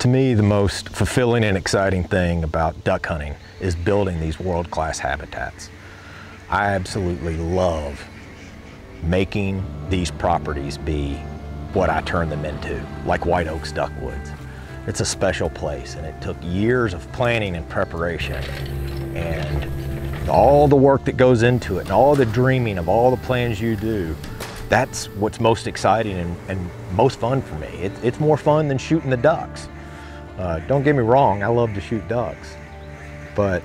To me, the most fulfilling and exciting thing about duck hunting is building these world-class habitats. I absolutely love making these properties be what I turn them into, like White Oaks Duck Woods. It's a special place and it took years of planning and preparation and all the work that goes into it and all the dreaming of all the plans you do that's what's most exciting and, and most fun for me. It, it's more fun than shooting the ducks. Uh, don't get me wrong, I love to shoot ducks. But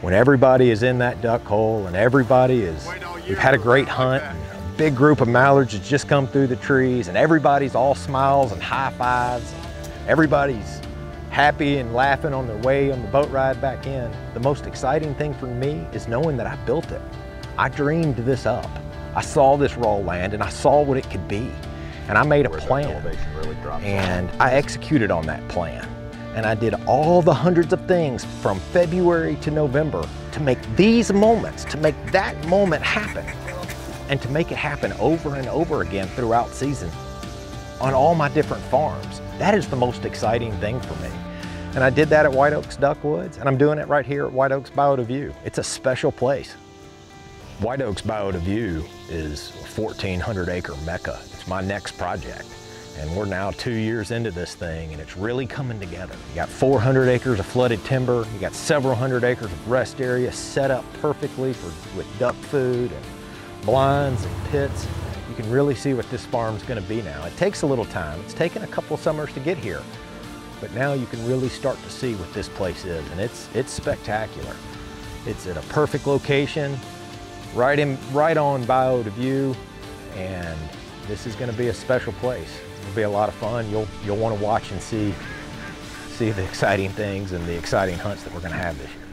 when everybody is in that duck hole and everybody is, we've had a great hunt, a big group of mallards has just come through the trees and everybody's all smiles and high fives. Everybody's happy and laughing on their way on the boat ride back in. The most exciting thing for me is knowing that I built it. I dreamed this up. I saw this raw land and I saw what it could be. And I made a plan. Really and I executed on that plan. And I did all the hundreds of things from February to November to make these moments, to make that moment happen. And to make it happen over and over again throughout season on all my different farms. That is the most exciting thing for me. And I did that at White Oaks Duck Woods, and I'm doing it right here at White Oaks DeView. It's a special place. White Oaks DeView is a 1,400 acre mecca. It's my next project. And we're now two years into this thing and it's really coming together. You got 400 acres of flooded timber, you got several hundred acres of rest area set up perfectly for, with duck food and blinds and pits. You can really see what this farm's gonna be now. It takes a little time. It's taken a couple summers to get here, but now you can really start to see what this place is and it's, it's spectacular. It's at a perfect location right in, right on Bayou DeView, and this is going to be a special place. It'll be a lot of fun. You'll you'll want to watch and see see the exciting things and the exciting hunts that we're going to have this year.